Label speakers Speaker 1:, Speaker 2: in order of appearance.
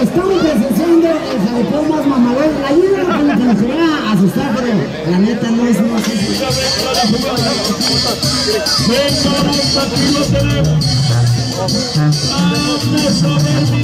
Speaker 1: Estamos presenciando el jaripeo más mamalón. La ayuda con que nos quería asustar, pero la neta no es más eso. Señores, aquí lo tenemos. Vamos a ver mi